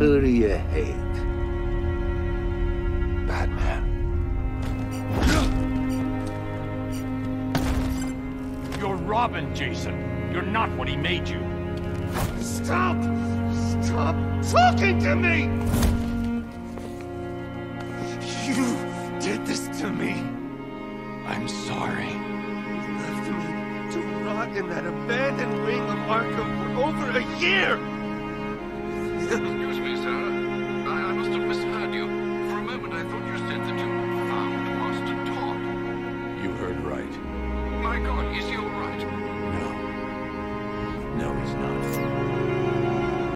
Who do you hate? Batman. You're Robin, Jason. You're not what he made you. Stop! Stop talking to me! You did this to me. I'm sorry. You left me to rot in that abandoned wing of Arkham for over a year! Excuse me, sir. I, I must have misheard you. For a moment, I thought you said that you found Master Todd. You heard right. My God, is he all right? No. No, he's not.